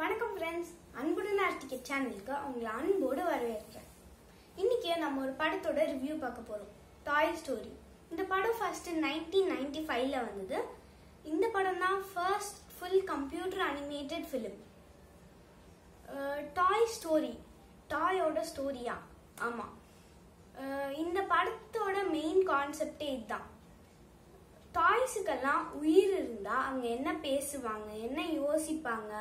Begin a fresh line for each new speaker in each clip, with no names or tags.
வணக்கம் ஃப்ரெண்ட்ஸ் அன்புடன் ஆர்டிகேட் சேனலுக்கு உங்களை அன்போடு வரவேற்கிறேன். இன்னைக்கு நம்ம ஒரு படத்தோட ரிவ்யூ பார்க்க போறோம். டாய் ஸ்டோரி இந்த படம் ஃபர்ஸ்ட் நைன்டீன் நைன்டி ஃபைவ்ல வந்தது. இந்த படம் தான் first full computer animated film toy story டாயோட ஸ்டோரியா ஆமாம் இந்த படத்தோட மெயின் கான்செப்டே இதுதான். டாய்ஸுக்கெல்லாம் உயிர் இருந்தால் அவங்க என்ன பேசுவாங்க என்ன யோசிப்பாங்க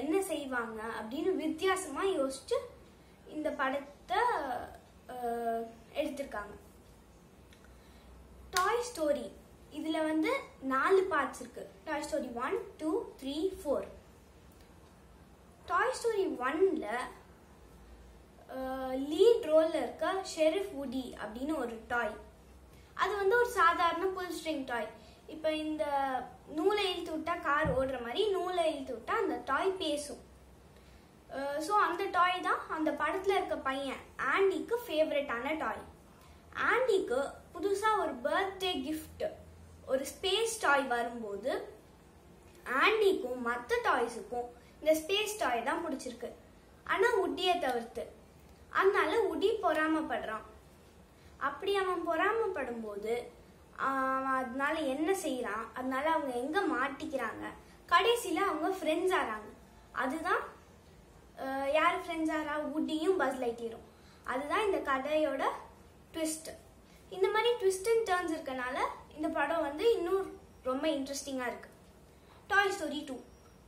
என்ன செய்வாங்க அப்படின்னு வித்தியாசமா யோசிச்சு இந்த படத்தை எடுத்திருக்காங்க. டாய் ஸ்டோரி இதுல வந்து நாலு பார்ட்ஸ் இருக்கு. Toy story one two three four toy story ஒன்ல லீட் ரோல்ல இருக்க ஷெரிஃப் உடி அப்படின்னு ஒரு டாய் அது வந்து ஒரு சாதாரண புல் ஸ்ட்ரிங் டாய் இப்போ இந்த நூலை கார் ஓடுற மாதிரி நூலை இழுத்து விட்டா அந்த டாய் பேசும். ஸோ அந்த டாய் தான் அந்த படத்தில் இருக்க பையன். ஆண்டிக்கு ஃபேவரட்டான டாய் ஆண்டிக்கு புதுசாக ஒரு பர்த்டே கிஃப்ட் ஒரு ஸ்பேஸ் டாய் வரும்போது ஆண்டிக்கும் மற்ற டாய்ஸுக்கும் இந்த ஸ்பேஸ் டாய் தான் பிடிச்சிருக்கு. ஆனால் உட்டியை தவிர்த்து. அதனால உடி பொறாமப்படுறான். அப்படி அவன் பொறாமப்படும் போது அதனால என்ன செய்கிறான் அதனால அவங்க எங்க மாட்டிக்கிறாங்க? கடைசியில அவங்க ஃப்ரெண்ட்ஸ் ஆறாங்க. அதுதான் யார் ஃப்ரெண்ட்ஸ் ஆறா? உட்டியும் பஸ் லைட்டிரும் அதுதான் இந்த கதையோட ட்விஸ்ட் இந்த மாதிரி ட்விஸ்ட் அண்ட் டேர்ன்ஸ் இருக்கனால இந்த படம் வந்து இன்னும் ரொம்ப இன்ட்ரெஸ்டிங்கா இருக்கு. Toy story two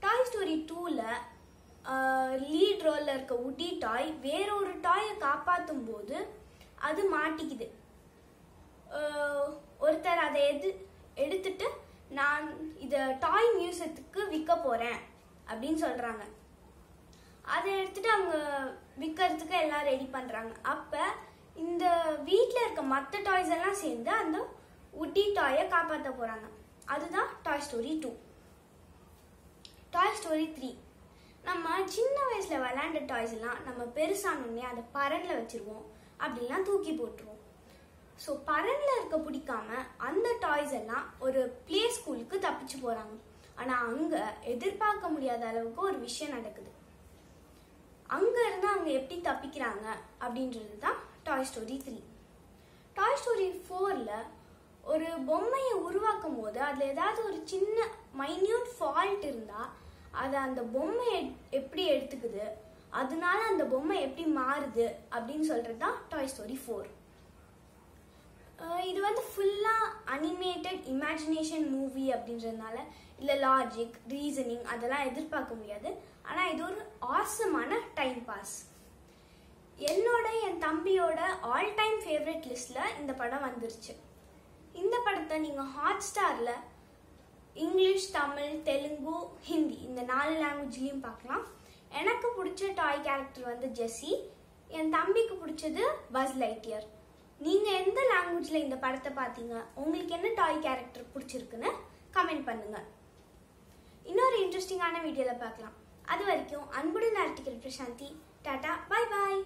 toy story டூவில் லீட் ரோலில் இருக்க உட்டி டாய் வேற ஒரு டாயை காப்பாற்றும் போது அது மாட்டிக்குது. எடு எது எடுத்துட்டு நான் இதை டாய் மியூசியத்துக்கு விற்க போறேன் அப்படின்னு சொல்றாங்க. அதை எடுத்துட்டு அவங்க விற்கிறதுக்கு எல்லாம் ரெடி பண்றாங்க. அப்ப இந்த வீட்ல இருக்க மற்ற டாய்ஸ் எல்லாம் சேர்ந்து அந்த உட்டி டாயை காப்பாற்ற போறாங்க. அதுதான் toy story two toy story three நம்ம சின்ன வயசுல விளையாண்ட டாய்ஸ் எல்லாம் நம்ம பெருசானோடனே அதை பரன்ல வச்சிருவோம். அப்படிலாம் தூக்கி போட்டுருவோம். ஸோ பரன்ல இருக்க பிடிக்காம அந்த டாய்ஸ் எல்லாம் ஒரு ப்ளே ஸ்கூலுக்கு தப்பிச்சு போறாங்க. ஆனா அங்க எதிர்பார்க்க முடியாத அளவுக்கு ஒரு விஷயம் நடக்குது. அங்க இருந்து அவங்க எப்படி தப்பிக்கிறாங்க அப்படின்றது தான் toy story three toy story ஃபோர்ல ஒரு பொம்மையை உருவாக்கும் போது அதுல ஏதாவது ஒரு சின்ன மைன்யூட் ஃபால்ட் இருந்தா அதை அந்த பொம்மை எப்படி எடுத்துக்குது அதனால அந்த பொம்மை எப்படி மாறுது அப்படின்னு சொல்றது தான் டாய் ஸ்டோரி ஃபோர் இது வந்து ஃபுல்லாக அனிமேட்டட் இமேஜினேஷன் மூவி அப்படின்றதுனால இல்லை லாஜிக் ரீசனிங் அதெல்லாம் எதிர்பார்க்க முடியாது. ஆனால் இது ஒரு ஆசமான டைம் பாஸ் என்னோட என் தம்பியோட ஆல் டைம் ஃபேவரட் லிஸ்ட்டில் இந்த படம் வந்துருச்சு. இந்த படத்தை நீங்கள் ஹாட் ஸ்டாரில் இங்கிலீஷ் தமிழ் தெலுங்கு ஹிந்தி இந்த நாலு லாங்குவேஜ்லேயும் பார்க்கலாம். எனக்கு பிடிச்ச டாய் கேரக்டர் வந்து ஜெஸ்ஸி என் தம்பிக்கு பிடிச்சது பஸ் லைட்டியர் நீங்க எந்த லாங்குவேஜ்ல இந்த படத்தை பார்த்தீங்க? உங்களுக்கு என்ன டாய் கேரக்டர் பிடிச்சிருக்குன்னு கமெண்ட் பண்ணுங்க. இன்னொரு இன்ட்ரெஸ்டிங்கான வீடியோல பார்க்கலாம். அது வரைக்கும் அன்புடன் ஆர்டிகல் பிரசாந்தி. டாடா பை பாய்